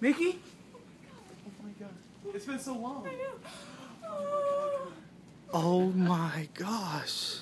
Mickey? Oh my god. It's been so long. Oh my gosh.